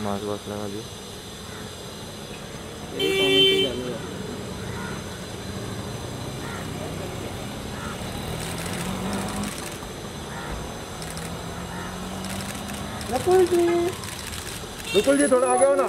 Mask वास्क लगा दी रुकुल जी। रुकुल जी थोड़ा आगे हो ना।